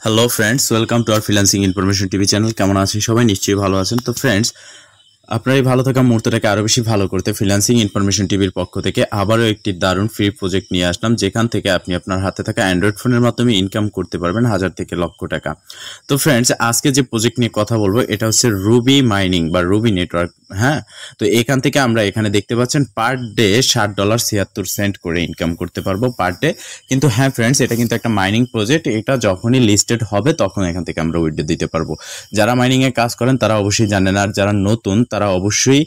Hello friends welcome to our freelancing information TV channel কেমন আছেন? সবাই নিশ্চয়ই ভালো আছেন। তো ফ্রেন্ডস আপনার এই ভালো থাকা মুহূর্তটাকে আরও বেশি ভালো করতে ফ্রিল্যান্সিং ইনফরমেশন টিভির পক্ষ থেকে আবারও একটি দারুণ ফ্রি প্রজেক্ট নিয়ে আসলাম, যেখান থেকে আপনি আপনার হাতে থাকা অ্যান্ড্রয়েড ফোনের মাধ্যমে ইনকাম করতে পারবেন হাজার থেকে লক্ষ টাকা। তো ফ্রেন্ডস আজকে যে প্রজেক্ট নিয়ে কথা বলব, এটা হচ্ছে রুবি মাইনিং বা রুবি নেটওয়ার্ক হ্যাঁ? তো এখান থেকে আমরা এখানে দেখতে পাচ্ছেন পার ডে ষাট ডলার ছিয়াত্তর সেন্ট করে ইনকাম করতে পারব পার ডে কিন্তু হ্যাঁ ফ্রেন্ডস এটা কিন্তু একটা মাইনিং প্রজেক্ট এটা যখনই লিস্টেড হবে, তখন এখান থেকে আমরা উইড্রো দিতে পারব। যারা মাইনিংয়ে কাজ করেন, তারা অবশ্যই জানেন, আর যারা নতুন, তারা অবশ্যই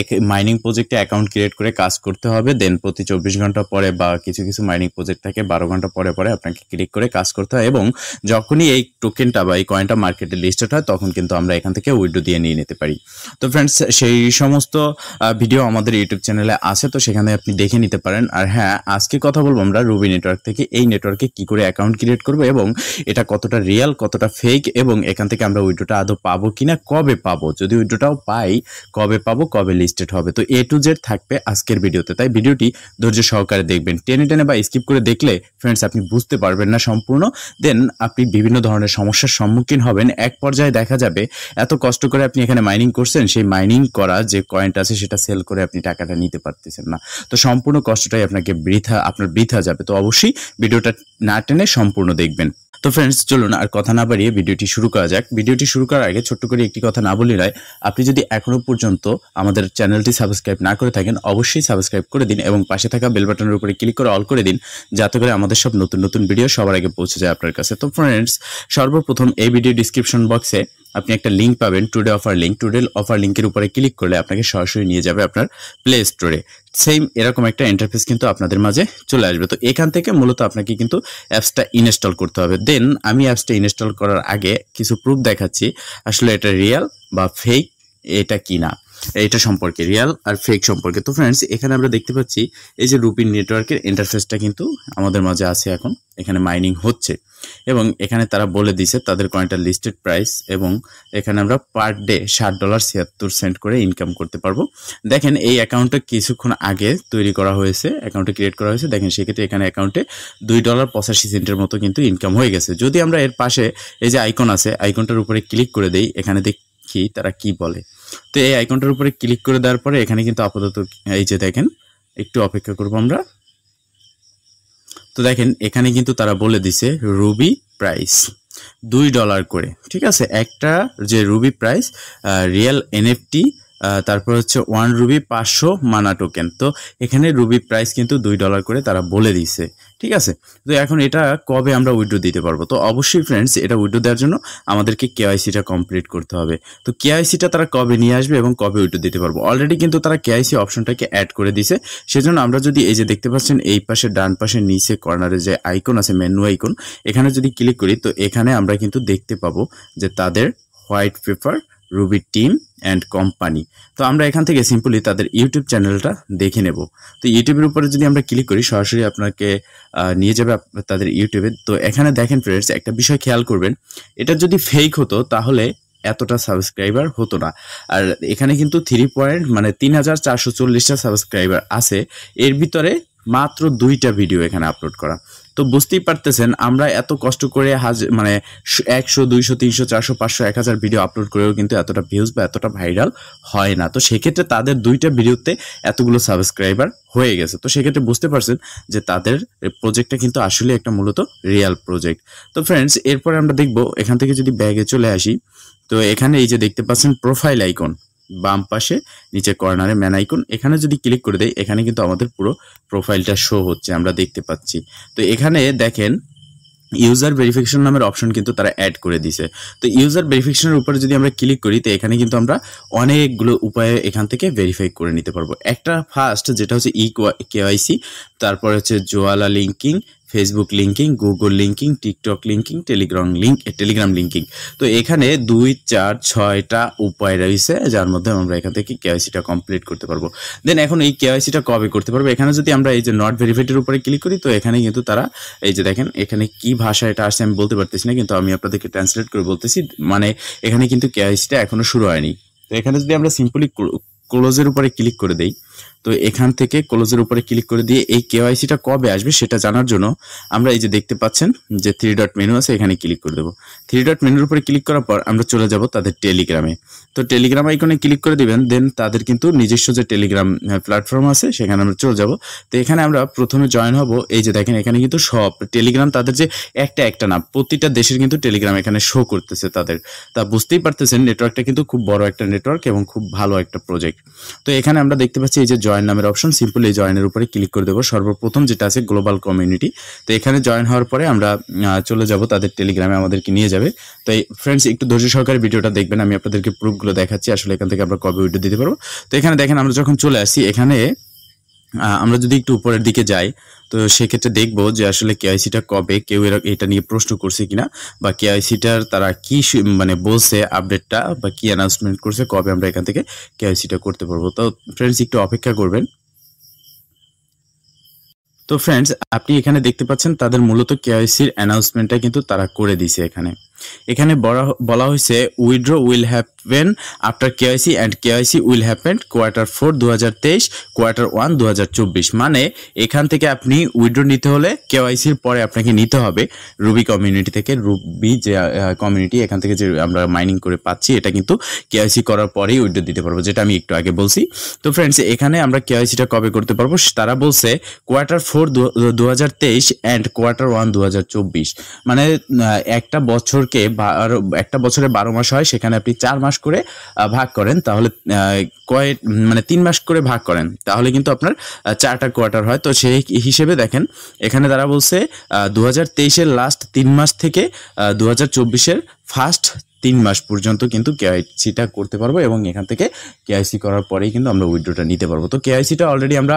এক মাইনিং প্রজেক্টে অ্যাকাউন্ট ক্রিয়েট করে কাজ করতে হবে। দেন প্রতি চব্বিশ ঘণ্টা পরে বা কিছু কিছু মাইনিং প্রজেক্ট থাকে, বারো ঘণ্টা পরে পরে আপনাকে ক্লিক করে কাজ করতে হয় এবং যখনই এই টোকেনটা বা এই কয়েনটা মার্কেটে লিস্টেড হয়, তখন কিন্তু আমরা এখান থেকে উইডো দিয়ে নিয়ে নিতে পারি। তো ফ্রেন্ডস সেই সমস্ত ভিডিও আমাদের ইউটিউব চ্যানেলে আছে, তো সেখানে আপনি দেখে নিতে পারেন। আর হ্যাঁ আজকে কথা বলব আমরা রুবি নেটওয়ার্ক থেকে। এই নেটওয়ার্কে কি করে অ্যাকাউন্ট ক্রিয়েট করব এবং এটা কতটা রিয়েল কতটা ফেক এবং এখান থেকে আমরা উইডোটা আদৌ পাবো কিনা, কবে পাবো? যদি উইডোটাও পাই কবে পাবো, কবে লিস্টেড হবে। তো এ টু জেড থাকবে আজকের ভিডিওতে। তাই ভিডিওটি ধৈর্য সহকারে দেখবেন। টেনে টেনে বা স্কিপ করে দেখলে ফ্রেন্ডস আপনি বুঝতে পারবেন না সম্পূর্ণ। দেন আপনি বিভিন্ন ধরনের সমস্যার সম্মুখীন হবেন। এক পর্যায়ে দেখা যাবে, এত কষ্ট করে আপনি এখানে মাইনিং করছেন, সেই মাইনিং করা যে কয়েনটা আছে, সেটা সেল করে আপনি টাকাটা নিতে পারতেছেন না। তো সম্পূর্ণ কষ্টটাই আপনাকে বৃথা, আপনার বৃথা যাবে। তো অবশ্যই ভিডিওটা না টেনে সম্পূর্ণ দেখবেন। তো ফ্রেন্ডস চলুন আর কথা না বাড়িয়ে ভিডিওটি শুরু করা যাক। ভিডিওটি শুরু করার আগে ছোট্ট করে একটি কথা না বলি নয়, আপনি যদি এখনও পর্যন্ত আমাদের চ্যানেলটি সাবস্ক্রাইব না করে থাকেন, অবশ্যই সাবস্ক্রাইব করে দিন এবং পাশে থাকা বেল বাটনের উপরে ক্লিক করে অল করে দিন, যাতে করে আমাদের সব নতুন নতুন ভিডিও সবার আগে পৌঁছে যায় আপনার কাছে। তো ফ্রেন্ডস সর্বপ্রথম এই ভিডিও ডিসক্রিপশন বক্সে আপনি একটা লিঙ্ক পাবেন today offer link today offer লিঙ্কের উপরে ক্লিক করলে আপনাকে সরাসরি নিয়ে যাবে আপনার প্লে স্টোরে সেম এরকম একটা ইন্টারফেস কিন্তু আপনাদের মাঝে চলে আসবে। তো এখান থেকে মূলত আপনাকে কিন্তু অ্যাপসটা ইনস্টল করতে হবে। দেন আমি অ্যাপসটা ইনস্টল করার আগে কিছু প্রুফ দেখাচ্ছি, আসলে এটা রিয়াল বা ফেক এটা কি না এটা সম্পর্কে রিয়াল আর ফেক সম্পর্কে। তো ফ্রেন্ডস এখানে আমরা দেখতে পাচ্ছি এই যে রুপিন নেটওয়ার্কের ইন্টারফেসটা কিন্তু আমাদের মাঝে আছে এখন, এখানে মাইনিং হচ্ছে। এবং এখানে তারা বলে দিছে তাদের কয়েনটা লিস্টেড প্রাইস এবং এখানে আমরা পার ডে ষাট ডলার ছিয়াত্তর সেন্ট করে ইনকাম করতে পারব। দেখেন এই অ্যাকাউন্টটা কিছুক্ষণ আগে তৈরি করা হয়েছে অ্যাকাউন্টে ক্রিয়েট করা হয়েছে। দেখেন সেক্ষেত্রে এখানে অ্যাকাউন্টে দুই ডলার পঁচাশি সেন্টের মতো কিন্তু ইনকাম হয়ে গেছে। যদি আমরা এর পাশে এই যে আইকন আছে আইকনটার উপরে ক্লিক করে দেই, এখানে দেখি তারা কি বলে। তো এই আইকনটার উপরে ক্লিক করে দেওয়ার পরে এখানে কিন্তু আপাতত এই যে দেখেন, একটু অপেক্ষা করব আমরা। তো দেখেন, এখানে কিন্তু তারা বলে দিছে রুবি প্রাইস দুই ডলার করে, ঠিক আছে? একটা যে রুবি প্রাইস রিয়েল এনএফটি তারপর হচ্ছে ওয়ান রুবি পাঁচশো মানা টোকেন তো এখানে রুবি প্রাইস কিন্তু দুই ডলার করে তারা বলে দিছে ঠিক আছে? তো এখন এটা কবে আমরা উইড্রো দিতে পারব? তো অবশ্যই ফ্রেন্ডস এটা উইড্রো দেওয়ার জন্য আমাদেরকে কেআইসিটা কমপ্লিট করতে হবে। তো কেআইসিটা তারা কবে নিয়ে আসবে এবং কবে উইড্রো দিতে পারব? অলরেডি কিন্তু তারা কেআইসি অপশনটাকে অ্যাড করে দিছে সেজন্য আমরা যদি এই যে দেখতে পাচ্ছেন, এই পাশে, ডান পাশে, নিচে কর্নারে যে আইকন আছে মেনু আইকন এখানে যদি ক্লিক করি, তো এখানে আমরা কিন্তু দেখতে পাবো যে তাদের white paper ruby team and company তো আমরা এখান থেকে সিম্পলি তাদের ইউটিউব চ্যানেলটা দেখে নেব। তো ইউটিউবের উপরে যদি আমরা ক্লিক করি, সরাসরি আপনাকে নিয়ে যাবে তাদের ইউটিউবে তো এখানে দেখেন ফ্রেন্ডস একটা বিষয় খেয়াল করবেন, এটা যদি ফেক হতো, তাহলে এতটা সাবস্ক্রাইবার হতো না। আর এখানে কিন্তু থ্রি পয়েন্ট মানে তিন হাজার চারশো চল্লিশটা সাবস্ক্রাইবার আছে। এর ভিতরে মাত্র দুইটা ভিডিও এখানে আপলোড করা। তো বুঝতেই পারতেছেন, আমরা এত কষ্ট করে হাজ মানে একশো, দুইশো, তিনশো, চারশো, পাঁচশো, এক হাজার ভিডিও আপলোড করেও কিন্তু এতটা ভিউজ বা এতটা ভাইরাল হয় না। তো সেক্ষেত্রে তাদের দুইটা ভিডিওতে এতগুলো সাবস্ক্রাইবার হয়ে গেছে। তো সেক্ষেত্রে বুঝতে পারছেন যে তাদের প্রজেক্টটা কিন্তু আসলে একটা মূলত রিয়াল প্রজেক্ট তো ফ্রেন্ডস এরপরে আমরা দেখব, এখান থেকে যদি ব্যাগে চলে আসি, তো এখানে এই যে দেখতে পাচ্ছেন প্রোফাইল আইকন বাম পাশে, নিচে কর্নারে ম্যান আইকন এখানে যদি ক্লিক করে দেয় এখানে কিন্তু আমাদের পুরো প্রোফাইলটা শো হচ্ছে, আমরা দেখতে পাচ্ছি। তো এখানে দেখেন ইউজার ভেরিফিকেশন নামের অপশন কিন্তু তারা অ্যাড করে দিছে। তো ইউজার ভেরিফিকেশনের উপরে যদি আমরা ক্লিক করি, তো এখানে কিন্তু আমরা অনেকগুলো উপায়ে এখান থেকে ভেরিফাই করে নিতে পারব। একটা ফার্স্ট যেটা হচ্ছে ই কেওয়াইসি তারপর হচ্ছে Zuala linking Facebook linking Google linking TikTok linking Telegram link Telegram linking তো এখানে দুই, চার, ছয়টা উপায় রয়েছে, যার মধ্যে আমরা এখান থেকে কেওয়াইসিটা কমপ্লিট করতে পারব। দেন এখন এই কেওয়াইসিটা কবে করতে পারব? এখানে যদি আমরা এই যে নট ভেরিফাইডের উপরে ক্লিক করি, তো এখানে কিন্তু তারা এই যে দেখেন, এখানে কি ভাষা এটা আসছে আমি বলতে পারতেছি না, কিন্তু আমি আপনাদেরকে ট্রান্সলেট করে বলতেছি মানে এখানে কিন্তু কেওয়াইসিটা এখনও শুরু হয়নি। তো এখানে যদি আমরা সিম্পলি ক্লোজের উপরে ক্লিক করে দেই তো এখান থেকে ক্লোজের উপরে ক্লিক করে দিয়ে এই কেওয়াইসিটা কবে আসবে সেটা জানার জন্য আমরা এই যে দেখতে পাচ্ছেন যে থ্রি ডট মেনু আছে, এখানে ক্লিক করে দেবো। থ্রি ডট মেনুর উপরে ক্লিক করার পর আমরা চলে যাব তাদের টেলিগ্রামে তো টেলিগ্রাম আইকনে ক্লিক করে দিবেন দেন তাদের কিন্তু নিজস্ব যে টেলিগ্রাম প্ল্যাটফর্ম আছে, সেখানে আমরা চলে যাব। তো এখানে আমরা প্রথমে জয়েন হব, এই যে দেখেন এখানে কিন্তু সব টেলিগ্রাম তাদের যে একটা একটা না, প্রতিটা দেশের কিন্তু টেলিগ্রাম এখানে শো করতেছে তাদের। তা বুঝতেই পারতেছেন নেটওয়ার্কটা কিন্তু খুব বড় একটা নেটওয়ার্ক এবং খুব ভালো একটা প্রজেক্ট তো এখানে আমরা দেখতে পাচ্ছি এই যে জয়েন নামের অপশন সিম্পল এই জয়েনের উপরে ক্লিক করে দেবো। সর্বপ্রথম যেটা আছে গ্লোবাল কমিউনিটি তো এখানে জয়েন হওয়ার পরে আমরা চলে যাব তাদের টেলিগ্রামে আমাদেরকে নিয়ে যাবে। তো এই ফ্রেন্ডস একটু ধৈর্য সহকারে ভিডিওটা দেখবেন, আমি আপনাদেরকে প্রুফগুলো দেখাচ্ছি, আসলে এখান থেকে আমরা কবে ভিডিও দিতে পারব। তো এখানে দেখেন আমরা যখন চলে আসি, এখানে আমরা যদি একটু উপরের দিকে যাই, তো সেক্ষেত্রে দেখব যে আসলে কেআইসিটা কবে, কেউ এটা নিয়ে প্রশ্ন করছে কিনা, বা কেআইসিটার তারা কি মানে বলছে আপডেটটা বা কি অ্যানাউন্সমেন্ট করছে, কবে আমরা এখান থেকে কেআইসিটা করতে পারব। তো ফ্রেন্ডস একটু অপেক্ষা করবেন। তো ফ্রেন্ডস আপনি এখানে দেখতে পাচ্ছেন তাদের মূলত কেআইসির অ্যানাউন্সমেন্টটা কিন্তু তারা করে দিছে এখানে। এখানে বলা হয়েছে withdraw will happen after KYC and KYC will happen quarter four দু হাজার তেইশ কোয়ার্টার ওয়ান দু হাজার চব্বিশ। মানে এখান থেকে আপনি উইড্রো নিতে হলে কেওয়াইসির পরে আপনাকে নিতে হবে। রুবি কমিউনিটি থেকে রুবি যে কমিউনিটি এখান থেকে যে আমরা মাইনিং করে পাচ্ছি, এটা কিন্তু কেওয়াইসি করার পরেই উইড্রো দিতে পারব, যেটা আমি একটু আগে বলছি। তো ফ্রেন্ডস এখানে আমরা কেওয়াইসিটা কবে করতে পারব? তারা বলছে কোয়ার্টার ফোর দু তেইশ অ্যান্ড কোয়ার্টার ওয়ান দু হাজার চব্বিশ। মানে একটা বছরকে একটা বছরে বারো মাস হয়, সেখানে আপনি চার মাস করে ভাগ করেন, তাহলে কয়েক মানে তিন মাস করে ভাগ করেন, তাহলে কিন্তু আপনার চারটা কোয়ার্টার হয়। তো সেই হিসেবে দেখেন, এখানে তারা বলছে দু হাজার লাস্ট তিন মাস থেকে দু হাজার ফার্স্ট তিন মাস পর্যন্ত কিন্তু কেআইসিটা করতে পারব এবং এখান থেকে কেআইসি করার পরেই কিন্তু আমরা উইড্রোটা নিতে পারব। তো কেআইসিটা অলরেডি আমরা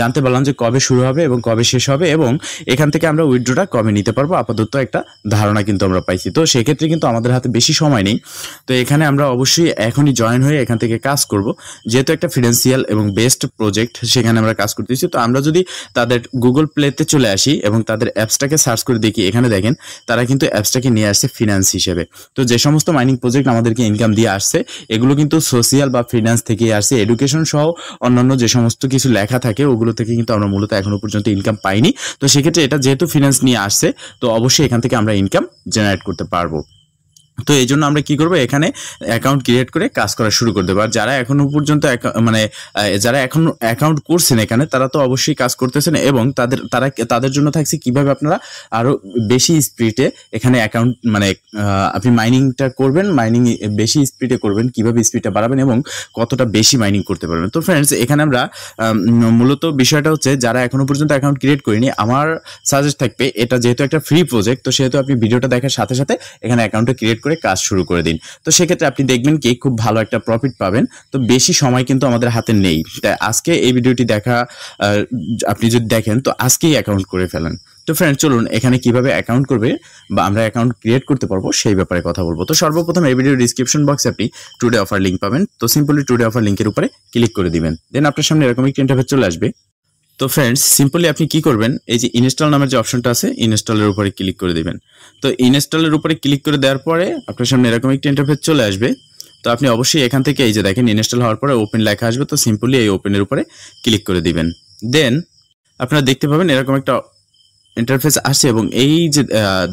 জানতে পারলাম যে কবে শুরু হবে এবং কবে শেষ হবে এবং এখান থেকে আমরা উইড্রোটা কবে নিতে পারব আপাতত একটা ধারণা কিন্তু আমরা পাইছি। তো সেক্ষেত্রে কিন্তু আমাদের হাতে বেশি সময় নেই। তো এখানে আমরা অবশ্যই এখনই জয়েন হয়ে এখান থেকে কাজ করব। যেহেতু একটা ফিনান্সিয়াল এবং বেস্ট প্রজেক্ট সেখানে আমরা কাজ করতেছি। তো আমরা যদি তাদের গুগল প্লেতে চলে আসি এবং তাদের অ্যাপসটাকে সার্চ করে দেখি, এখানে দেখেন তারা কিন্তু অ্যাপসটাকে নিয়ে আসছে ফিনান্স হিসেবে। তো যে সমস্ত সমস্ত মাইনিং প্রজেক্ট আমাদেরকে ইনকাম দিয়ে আসছে। এগুলো কিন্তু সোশিয়াল বা ফিনান্স থেকে আসছে। এডুকেশন সহ অন্যান্য যে সমস্ত কিছু লেখা থাকে, ওগুলো থেকে কিন্তু আমরা মূলত এখনও পর্যন্ত ইনকাম পাইনি। তো সেক্ষেত্রে এটা যেহেতু ফিনান্স নিয়ে আসছে, তো অবশ্যই এখান থেকে আমরা ইনকাম জেনারেট করতে পারব। তো এই জন্য আমরা কি করব? এখানে অ্যাকাউন্ট ক্রিয়েট করে কাজ করা শুরু করে দেবো। আর যারা এখনও পর্যন্ত মানে যারা এখন অ্যাকাউন্ট করছেন এখানে, তারা তো অবশ্যই কাজ করতেছেন এবং তাদের, তারা, তাদের জন্য থাকছে কীভাবে আপনারা আরও বেশি স্পিডে এখানে অ্যাকাউন্ট মানে আপনি মাইনিংটা করবেন মাইনিং বেশি স্পিডে করবেন, কীভাবে স্পিডটা বাড়াবেন এবং কতটা বেশি মাইনিং করতে পারবেন। তো ফ্রেন্ডস এখানে আমরা মূলত বিষয়টা হচ্ছে যারা এখনও পর্যন্ত অ্যাকাউন্ট ক্রিয়েট করিনি, আমার সাজেস্ট থাকবে, এটা যেহেতু একটা ফ্রি প্রজেক্ট তো সেহেতু আপনি ভিডিওটা দেখার সাথে সাথে এখানে অ্যাকাউন্টটা ক্রিয়েট করে কাজ শুরু করে দিন। তো সেক্ষেত্রে আপনি দেখবেন কি, খুব ভালো একটা প্রফিট পাবেন। তো বেশি সময় কিন্তু আমাদের হাতে নেই। তাই আজকে এই ভিডিওটি দেখা আপনি যদি দেখেন, তো আজকেই অ্যাকাউন্ট করে ফেলেন। তো ফ্রেন্ড চলুন এখানে কীভাবে অ্যাকাউন্ট করবে বা আমরা অ্যাকাউন্ট ক্রিয়েট করতে পারব, সেই ব্যাপারে কথা বলব। তো সর্বপ্রথম এই ভিডিও ডিসক্রিপশন বক্সে আপনি টুডে অফার লিঙ্ক পাবেন। তো সিম্পলি টুডে অফার লিঙ্কের উপরে ক্লিক করে দিবেন। দেন আপনার সামনে এরকম একটি ইন্টারফেস চলে আসবে। তো ফ্রেন্ডস সিম্পলি আপনি কি করবেন? এই যে ইনস্টল নামের যে অপশনটা আছে ইনস্টলের উপরে ক্লিক করে দিবেন। তো ইনস্টলের উপরে ক্লিক করে দেওয়ার পরে আপনার সামনে এরকম একটি ইন্টারফেস চলে আসবে। তো আপনি অবশ্যই এখান থেকে এই যে দেখেন ইনস্টল হওয়ার পরে ওপেন লেখা আসবে, তো সিম্পলি এই ওপেনের উপরে ক্লিক করে দিবেন। দেন আপনারা দেখতে পাবেন এরকম একটা ইন্টারফেস আসছে এবং এই যে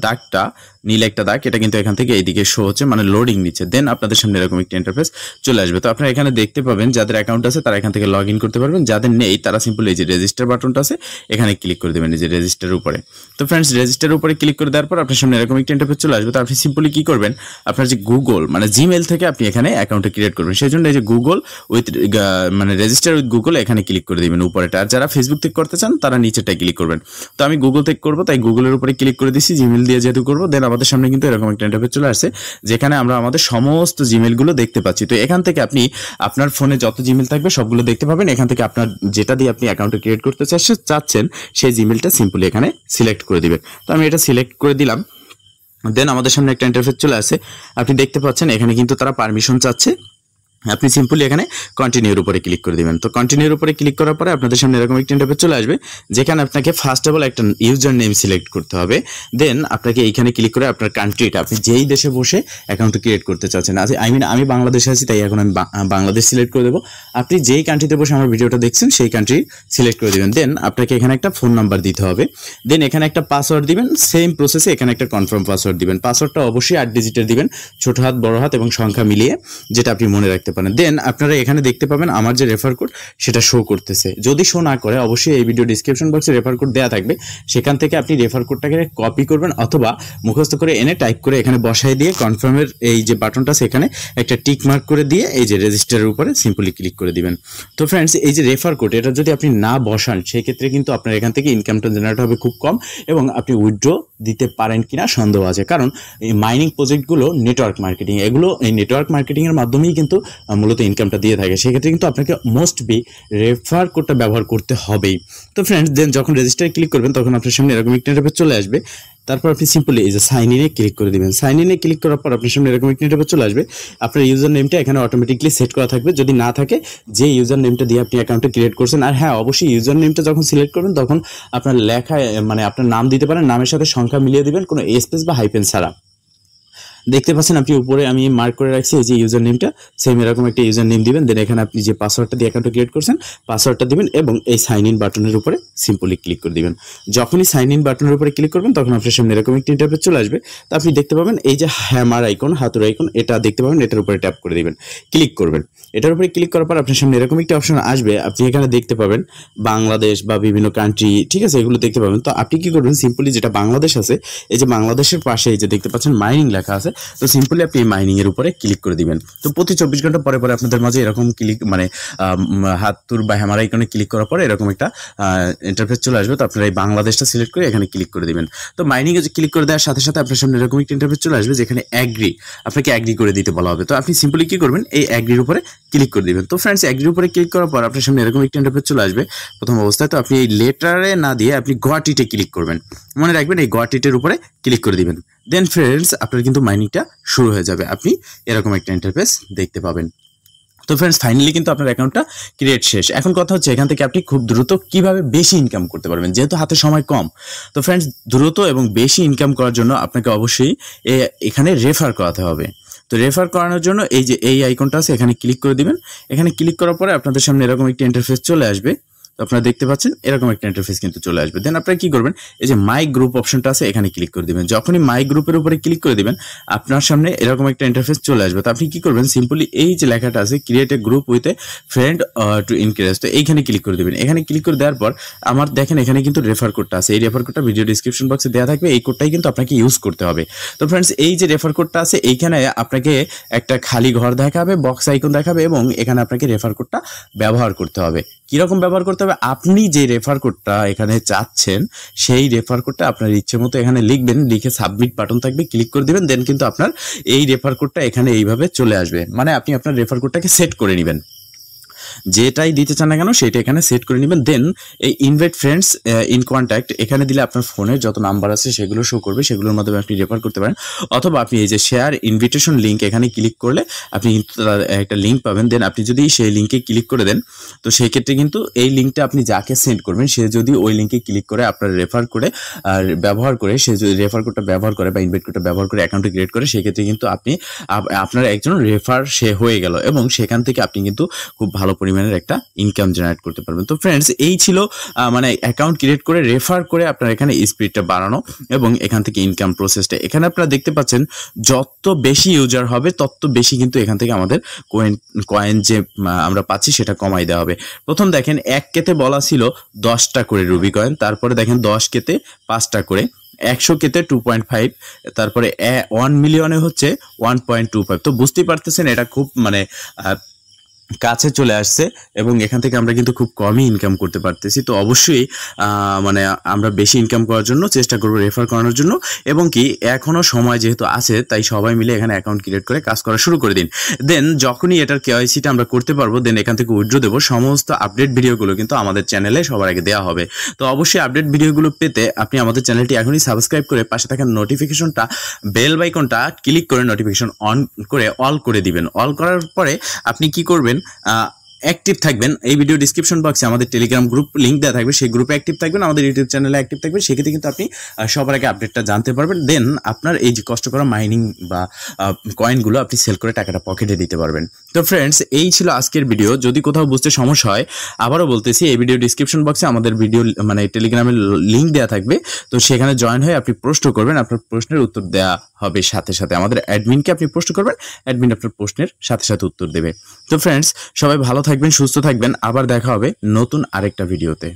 দাগটা নীল একটা দাগ, এটা কিন্তু এখান থেকে এইদিকে শো হচ্ছে মানে লোডিং নিচ্ছে। দেন আপনাদের সামনে এরকম একটা ইন্টারফেস চলে আসবে। তো আপনারা এখানে দেখতে পাবেন, যাদের অ্যাকাউন্ট আছে, তারা এখান থেকে লগ ইন করতে পারবেন। যাদের নেই, তারা সিম্পল এই যে রেজিস্টার বাটনটা আছে, এখানে ক্লিক করে দেবেন এই যে রেজিস্টারের উপরে। তো ফ্রেন্ডস রেজিস্টারের উপরে ক্লিক করে দেওয়ার পর আপনার সামনে এরকম একটা ইন্টারফেস চলে আসবে। তো আপনি সিম্পলি কি করবেন, আপনার যে গুগল মানে জিমেল থেকে আপনি এখানে অ্যাকাউন্টে ক্রিয়েট করবেন। সেই জন্য এই যে গুগল উইথ মানে রেজিস্টার উইথ গুগল এখানে ক্লিক করে দেবেন উপরেটা আর যারা ফেসবুক থেকে করতে চান, তারা নিচেটায় ক্লিক করবেন। তো আমি গুগল থেকে করব, তাই গুগলের উপরে ক্লিক করে দিচ্ছি জিমেল দিয়ে যেহেতু করব দেন আমাদের সামনে কিন্তু এরকম একটা ইন্টারফেস চলে আসছে, যেখানে আমরা আমাদের সমস্ত জিমেলগুলো দেখতে পাচ্ছি। তো এখান থেকে আপনি আপনার ফোনে যত জিমেল থাকবে সবগুলো দেখতে পাবেন। এখান থেকে আপনার যেটা দিয়ে আপনি অ্যাকাউন্টে ক্রিয়েট করতে চাচ্ছেন, সেই জিমেলটা সিম্পলি এখানে সিলেক্ট করে দিবেন। তো আমি এটা সিলেক্ট করে দিলাম। দেন আমাদের সামনে একটা ইন্টারফেস চলে আসে আপনি দেখতে পাচ্ছেন, এখানে কিন্তু তারা পারমিশন চাচ্ছে। আপনি সিম্পলি এখানে কন্টিনিউর উপরে ক্লিক করে দিবেন। তো কন্টিনিউর উপরে ক্লিক করার পরে আপনাদের সামনে এরকম একটি ইন্টারফেস চলে আসবে, যেখানে আপনাকে ফার্স্ট অফ অল একটা ইউজার নেম সিলেক্ট করতে হবে। দেন আপনাকে এইখানে ক্লিক করে আপনার কান্ট্রিটা আপনি যেই দেশে বসে অ্যাকাউন্ট ক্রিয়েট করতে চাচ্ছেন। আই মিন আমি বাংলাদেশে আছি, তাই এখন আমি বাংলাদেশ সিলেক্ট করে দেবো। আপনি যেই কান্ট্রিতে বসে আমার ভিডিওটা দেখছেন, সেই কান্ট্রি সিলেক্ট করে দেবেন। দেন আপনাকে এখানে একটা ফোন নাম্বার দিতে হবে। দেন এখানে একটা পাসওয়ার্ড দিবেন সেম প্রসেসে এখানে একটা কনফার্ম পাসওয়ার্ড দিবেন। পাসওয়ার্ডটা অবশ্যই আট ডিজিটের দিবেন, ছোট হাত, বড় হাত এবং সংখ্যা মিলিয়ে, যেটা আপনি মনে রাখতে পারেন। দেন আপনারা এখানে দেখতে পাবেন আমার যে রেফার কোড সেটা শো করতেছে। যদি শো না করে, অবশ্যই এই ভিডিও ডিসক্রিপশন বক্সে রেফার কোড দেওয়া থাকবে। সেখান থেকে আপনি রেফার কোডটাকে কপি করবেন অথবা মুখস্থ করে এনে টাইপ করে এখানে বসাই দিয়ে কনফার্মের এই যে বাটনটা সেখানে একটা টিক মার্ক করে দিয়ে এই যে রেজিস্টারের উপরে সিম্পলি ক্লিক করে দিবেন। তো ফ্রেন্ডস এই যে রেফার কোড এটা যদি আপনি না বসান, সেক্ষেত্রে কিন্তু আপনার এখান থেকে ইনকামটা জেনারেট হবে খুব কম এবং আপনি উইথড্র দিতে পারেন কিনা সন্দেহ আছে। কারণ এই মাইনিং প্রজেক্টগুলো নেটওয়ার্ক মার্কেটিং এগুলো এই নেটওয়ার্ক মার্কেটিংয়ের মাধ্যমেই কিন্তু মূলত ইনকামটা দিয়ে থাকে। সেক্ষেত্রে কিন্তু আপনাকে মোস্ট বি রেফার কোডটা ব্যবহার করতে হবেই। তো ফ্রেন্ডস দেন যখন রেজিস্টার ক্লিক করবেন, তখন আপনার সামনে এরকম ইন্টারফেস চলে আসবে। তারপর আপনি সিম্পলি এই যে সাইন ইনে ক্লিক করে দিবেন। সাইন ইনে ক্লিক করার পর আপনার সামনে এরকম একটি ইন্টারফেস চলে আসবে। আপনার ইউজার নেমটা এখানে অটোমেটিকলি সেট করা থাকবে। যদি না থাকে, যে ইউজার নেমটা দিয়ে আপনি অ্যাকাউন্টটা ক্রিয়েট করছেন, আর হ্যাঁ অবশ্যই ইউজার নেমটা যখন সিলেক্ট করবেন, তখন আপনার লেখায় মানে আপনার নাম দিতে পারেন, নামের সাথে সংখ্যা মিলিয়ে দেবেন, কোনো স্পেস বা হাইপেন ছাড়া। দেখতে পাচ্ছেন আপনি উপরে আমি মার্ক করে রাখছি এই যে ইউজার নেমটা সেম এরকম একটা ইউজার নেম দিবেন দেন এখানে আপনি যে পাসওয়ার্ডটা দিয়ে অ্যাকাউন্টটা ক্রিয়েট করছেন পাসওয়ার্ডটা দিবেন এবং এই সাইন ইন বাটনের উপরে সিম্পলি ক্লিক করে দিবেন। যখনই সাইন ইন বাটনের উপরে ক্লিক করবেন, তখন আপনার সামনে এরকম একটি ইন্টারফেস চলে আসবে, তো আপনি দেখতে পাবেন এই যে হ্যামার আইকন হাতুর আইকন এটা দেখতে পাবেন, এটার উপরে ট্যাপ করে দিবেন ক্লিক করবেন। এটার উপরে ক্লিক করার পর আপনার সামনে এরকম একটি অপশন আসবে, আপনি এখানে দেখতে পাবেন বাংলাদেশ বা বিভিন্ন কান্ট্রি ঠিক আছে, এগুলো দেখতে পাবেন। তো আপনি কি করবেন সিম্পলি যেটা বাংলাদেশ আছে, এই যে বাংলাদেশের পাশে এই যে দেখতে পাচ্ছেন মাইনিং লেখা আছে তো সিম্পলি আপনি এই মাইনিং এর উপরে ক্লিক করে দিবেন। তো প্রতি চব্বিশ ঘণ্টা পরে পরে আপনাদের মাঝে এরকম ক্লিক মানে হাতুর বা হ্যামার আইকনে ক্লিক করার পরে এরকম একটা ইন্টারফেস চলে আসবে। তো আপনারা এই বাংলাদেশটা সিলেক্ট করে এখানে ক্লিক করে দিবেন। তো মাইনিং এ ক্লিক করে দেওয়ার সাথে সাথে আপনার সামনে এরকম একটা ইন্টারফেস চলে আসবে যেখানে অ্যাগ্রি আপনাকে অ্যাগ্রি করে দিতে বলা হবে। তো আপনি সিম্পলি কি করবেন? এই অ্যাগ্রির উপরে ক্লিক করে দিবেন। তো ফ্রেন্ডস অ্যাগ্রির উপরে ক্লিক করার পর আপনার সামনে এরকম একটা ইন্টারফেস চলে আসবে। প্রথম অবস্থায় তো আপনি এই লেটারে না দিয়ে আপনি গোয়াটিতে ক্লিক করবেন। মনে রাখবেন এই গোয়াটিটের উপরে ক্লিক করে দিবেন। দেন ফ্রেন্ডস আপনার কিন্তু মাইনিংটা শুরু হয়ে যাবে। আপনি এরকম একটা ইন্টারফেস দেখতে পাবেন। তো ফ্রেন্ডস ফাইনালি কিন্তু আপনার অ্যাকাউন্টটা ক্রিয়েট শেষ। এখন কথা হচ্ছে, এখান থেকে আপনি খুব দ্রুত কীভাবে বেশি ইনকাম করতে পারবেন? যেহেতু হাতে সময় কম। তো ফ্রেন্ডস দ্রুত এবং বেশি ইনকাম করার জন্য আপনাকে অবশ্যই এখানে রেফার করাতে হবে। তো রেফার করানোর জন্য এই যে এই আইকনটা আছে, এখানে ক্লিক করে দিবেন। এখানে ক্লিক করার পরে আপনাদের সামনে এরকম একটি ইন্টারফেস চলে আসবে। তো আপনারা দেখতে পাচ্ছেন, এরকম একটা ইন্টারফেস কিন্তু চলে আসবে। দেন আপনারা কি করবেন, এই যে মাই গ্রুপ অপশনটা আছে, এখানে ক্লিক করে দিবেন। যখনই মাই গ্রুপের উপরে ক্লিক করে দিবেন, আপনার সামনে এরকম একটা ইন্টারফেস চলে আসবে। তো আপনি কি করবেন সিম্পলি এই যে লেখাটা আছে create a group with a friend to increase তো এইখানে ক্লিক করে দিবেন। এখানে ক্লিক করে দেওয়ার পর, আমার দেখেন এখানে কিন্তু রেফার কোডটা আছে। এই রেফার কোডটা ভিডিও ডিসক্রিপশন বক্সে দেওয়া থাকবে, এই কোডটাই কিন্তু আপনাকে ইউজ করতে হবে। তো ফ্রেন্ডস এই যে রেফার কোডটা আছে, এইখানে আপনাকে একটা খালি ঘর দেখাবে বক্স আইকন দেখাবে এবং এখানে আপনাকে রেফার কোডটা ব্যবহার করতে হবে। কীরকম ব্যবহার করতে হবে? আপনি যে রেফার কোডটা এখানে চাচ্ছেন, সেই রেফার কোডটা আপনার ইচ্ছে মতো এখানে লিখবেন, লিখে সাবমিট বাটন থাকবে ক্লিক করে দেবেন দেন কিন্তু আপনার এই রেফার কোডটা এখানে এইভাবে চলে আসবে। মানে আপনি আপনার রেফার কোডটাকে সেট করে নেবেন। যেটাই দিতে চান না কেন, সেটা এখানে সেট করে নেবেন। দেন এই ইনভাইট ফ্রেন্ডস ইন কন্ট্যাক্ট এখানে দিলে আপনার ফোনের যত নাম্বার আছে, সেগুলো শো করবে, সেগুলোর মাধ্যমে আপনি রেফার করতে পারেন। অথবা আপনি এই যে শেয়ার ইনভিটেশন লিঙ্ক এখানে ক্লিক করলে, আপনি কিন্তু একটা লিঙ্ক পাবেন। দেন আপনি যদি সেই লিঙ্কে ক্লিক করে দেন, তো সেই ক্ষেত্রে কিন্তু এই লিঙ্কটা আপনি যাকে সেন্ড করবেন, সে যদি ওই লিঙ্কে ক্লিক করে, আপনার রেফার করে, আর ব্যবহার করে, সে যদি রেফার কোডটা ব্যবহার করে বা ইনভাইট কোডটা ব্যবহার করে অ্যাকাউন্টে ক্রিয়েট করে, সেক্ষেত্রে কিন্তু আপনি আপনার একজন রেফার সে হয়ে গেল। এবং সেখান থেকে আপনি কিন্তু খুব ভালো পরিমাণের একটা ইনকাম জেনারেট করতে পারবেন। তো ফ্রেন্ডস এই ছিল মানে অ্যাকাউন্ট ক্রিয়েট করে রেফার করে আপনার এখানে স্পিডটা বাড়ানো এবং এখান থেকে ইনকাম প্রসেসটা এখানে আপনারা দেখতে পাচ্ছেন, যত বেশি ইউজার হবে, তত বেশি কিন্তু এখান থেকে আমাদের কয়েন কয়েন যে আমরা পাচ্ছি সেটা কমাই দেওয়া হবে। প্রথম দেখেন, এক কেতে বলা ছিল দশটা করে রুবি কয়েন তারপরে দেখেন দশ কেতে পাঁচটা করে, একশো কেতে টু পয়েন্ট ফাইভ তারপরে ওয়ান মিলিয়নে হচ্ছে ওয়ান পয়েন্ট টু ফাইভ তো বুঝতেই পারতেছেন, এটা খুব মানে কাছে চলে আসছে এবং এখান থেকে আমরা কিন্তু খুব কমই ইনকাম করতে পারতেছি। তো অবশ্যই মানে আমরা বেশি ইনকাম করার জন্য চেষ্টা করব রেফার করানোর জন্য এবং কি এখনও সময় যেহেতু আছে, তাই সবাই মিলে এখানে অ্যাকাউন্ট ক্রিয়েট করে কাজ করা শুরু করে দিন। দেন যখনই এটার কেওয়াইসিটা আমরা করতে পারব দেন এখান থেকে উইড্রো দেবো। সমস্ত আপডেট ভিডিওগুলো কিন্তু আমাদের চ্যানেলে সবার আগে দেওয়া হবে। তো অবশ্যই আপডেট ভিডিওগুলো পেতে আপনি আমাদের চ্যানেলটি এখনই সাবস্ক্রাইব করে পাশে থাকা নোটিফিকেশনটা বেল বাইকনটা ক্লিক করে নোটিফিকেশন অন করে অল করে দিবেন। অল করার পরে আপনি কি করবেন? অ্যাক্টিভ থাকবেন। এই ভিডিও ডিসক্রিপশন বক্সে আমাদের টেলিগ্রাম গ্রুপ লিঙ্ক দেওয়া থাকবে। সেই গ্রুপে অ্যাক্টিভ থাকবেন, আমাদের ইউটিউব চ্যানেলে অ্যাক্টিভ থাকবে সেক্ষেত্রে কিন্তু আপনি সবার আগে আপডেটটা জানতে পারবেন। দেন আপনার এই যে কষ্ট করা মাইনিং বা কয়েনগুলো আপনি সেল করে টাকাটা পকেটে দিতে পারবেন। তো ফ্রেন্ডস এই ছিল আজকের ভিডিও যদি কোথাও বুঝতে সমস্যা হয়, আবারও বলতেছি, এই ভিডিও ডিসক্রিপশন বক্সে আমাদের ভিডিও মানে টেলিগ্রামের লিঙ্ক দেওয়া থাকবে। তো সেখানে জয়েন হয়ে আপনি প্রশ্ন করবেন, আপনার প্রশ্নের উত্তর দেওয়া হবে সাথে সাথে। আমাদের অ্যাডমিনকে আপনি প্রশ্ন করবেন অ্যাডমিন আপনার প্রশ্নের সাথে সাথে উত্তর দেবে। তো ফ্রেন্ডস সবাই ভালো থাকবেন, সুস্থ থাকবেন। আবার দেখা হবে নতুন আরেকটা ভিডিওতে